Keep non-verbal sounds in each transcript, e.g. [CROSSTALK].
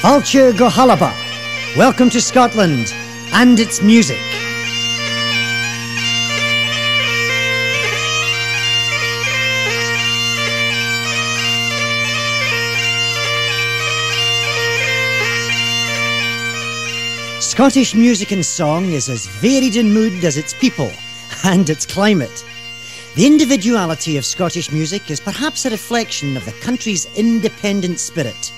Culture Gohalaba. Welcome to Scotland and its music. Scottish music and song is as varied in mood as its people [LAUGHS] and its climate. The individuality of Scottish music is perhaps a reflection of the country's independent spirit.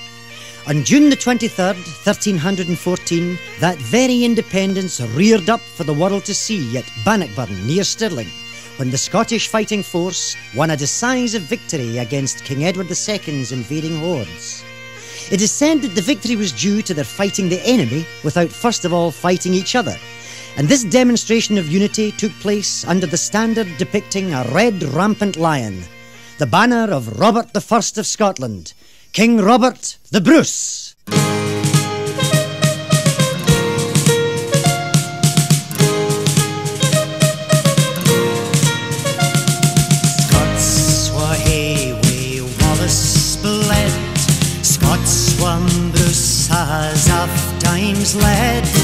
On June the 23rd, 1314, that very independence reared up for the world to see at Bannockburn near Stirling, when the Scottish fighting force won a decisive victory against King Edward II's invading hordes. It is said that the victory was due to their fighting the enemy without first of all fighting each other. And this demonstration of unity took place under the standard depicting a red rampant lion, the banner of Robert I of Scotland, King Robert the Bruce. Scots were Wallace bled Scots Bruce has oft times led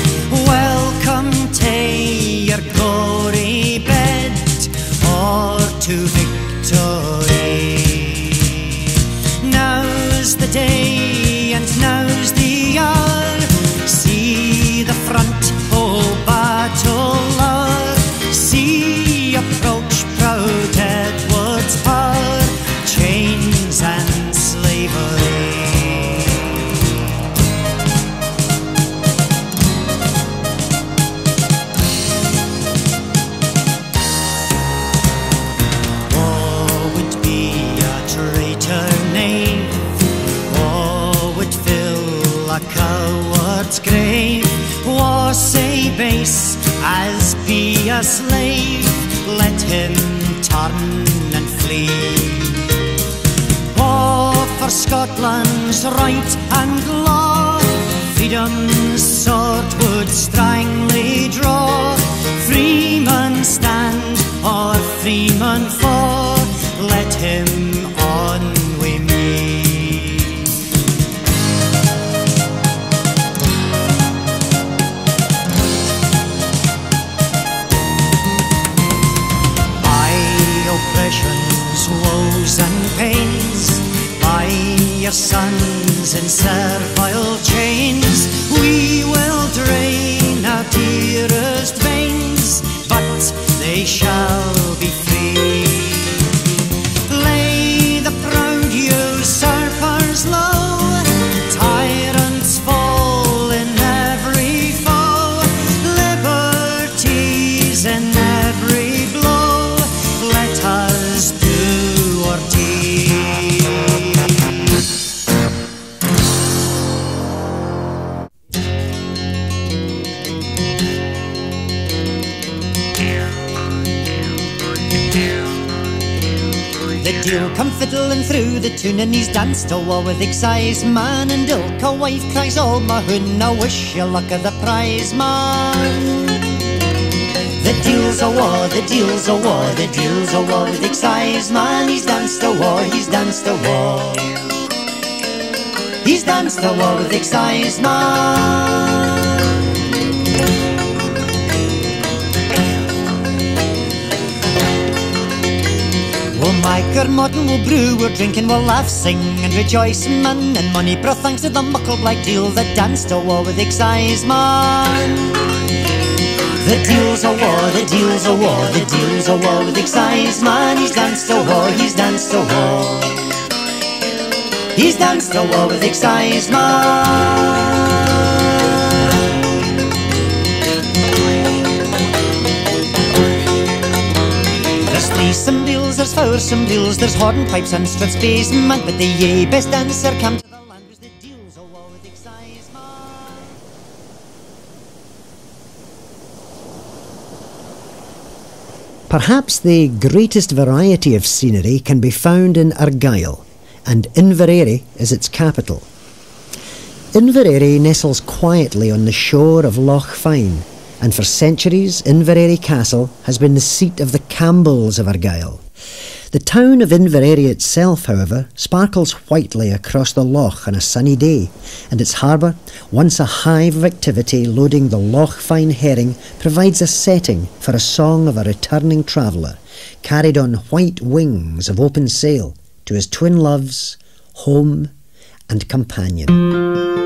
as be a slave Let him turn and flee. War for Scotland's right and law Freedom's sword would strangely draw. Freeman stand or freeman fall Let him pains, by your sons in servile chains, we will drain our dearest veins, but they shall be free. Deal come fiddling through the tune and he's danced a war with excise man and ilk a wife cries all my hoon I wish you luck of the prize man. The deal's a war, the deal's a war, the deal's a war with excise man. He's danced a war, he's danced a war. He's danced a war with excise man We'll make our mutton, we'll brew, we're drinking, we'll laugh, sing and rejoice, man. And money brought thanks to the muckle black deal that danced a war with excise man. The deal's a war, the deal's a war, the deal's a war with excise man. He's danced a war, he's danced a war. He's danced a war with excise man. There's threesome deals, there's foursome deals, there's hornpipes and struts basement, but the yea best dancer come to the land was the deals war with excise man. Perhaps the greatest variety of scenery can be found in Argyll, and Inverary is its capital. Inverary nestles quietly on the shore of Loch Fyne, and for centuries Inverary Castle has been the seat of the Campbells of Argyll. The town of Inveraray itself, however, sparkles whitely across the loch on a sunny day, and its harbour, once a hive of activity loading the Loch Fyne herring, provides a setting for a song of a returning traveller, carried on white wings of open sail to his twin loves, home and companion.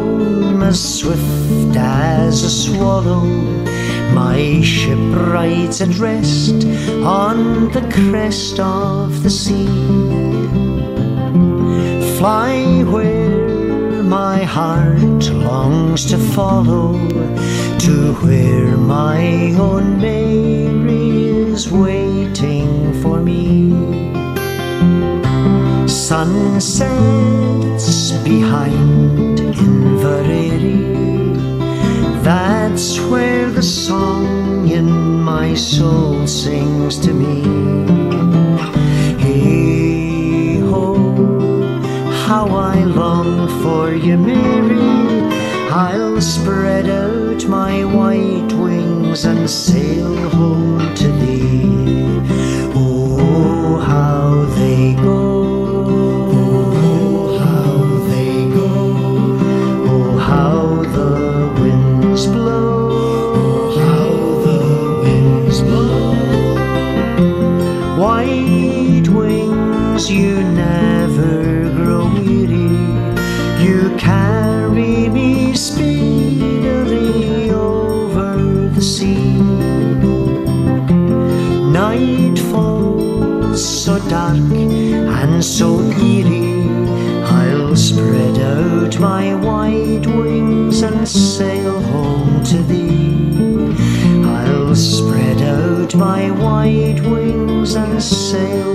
as swift as a swallow. My ship rides at rest on the crest of the sea. Fly where my heart longs to follow to where my own Mary is waiting Sun sets behind Inverary. That's where the song in my soul sings to me. Hey ho, how I long for you, Mary. I'll spread out my white wings and sail home never grow weary. You carry me speedily over the sea. Night falls so dark and so eerie. I'll spread out my white wings and sail home to thee. I'll spread out my white wings and sail